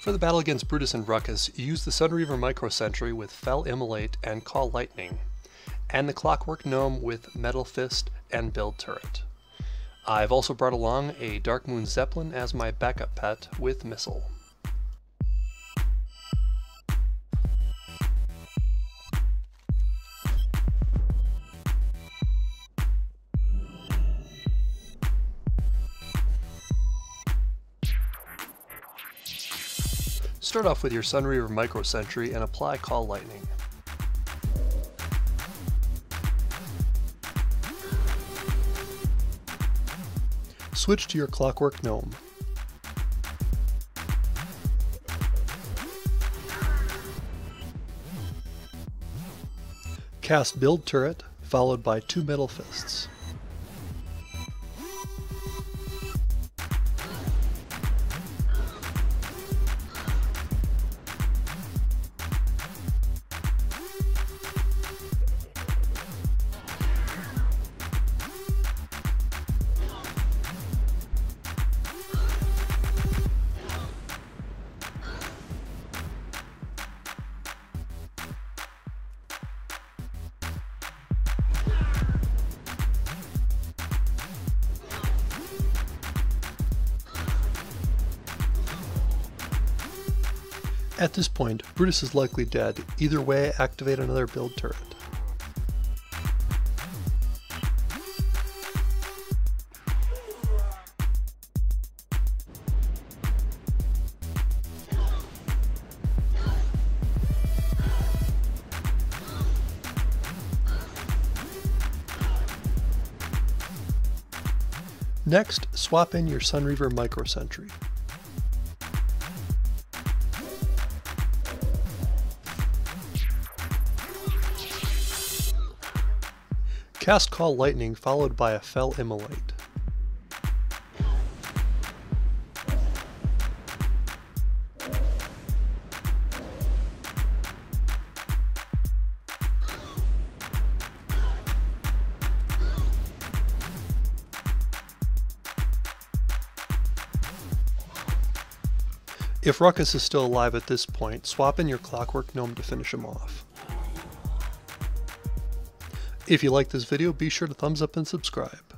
For the battle against Brutus and Rukus, use the Sunreaver Micro Sentry with Fel Immolate and Call Lightning, and the Clockwork Gnome with Metal Fist and Build Turret. I've also brought along a Darkmoon Zeppelin as my backup pet with Missile. Start off with your Sunreaver Micro Sentry and apply Call Lightning. Switch to your Clockwork Gnome. Cast Build Turret, followed by two Metal Fists. At this point, Brutus is likely dead. Either way, activate another build turret. Next, swap in your Sunreaver Micro Cast Call Lightning followed by a Fel Immolate. If Rukus is still alive at this point, swap in your Clockwork Gnome to finish him off. If you like this video, be sure to thumbs up and subscribe.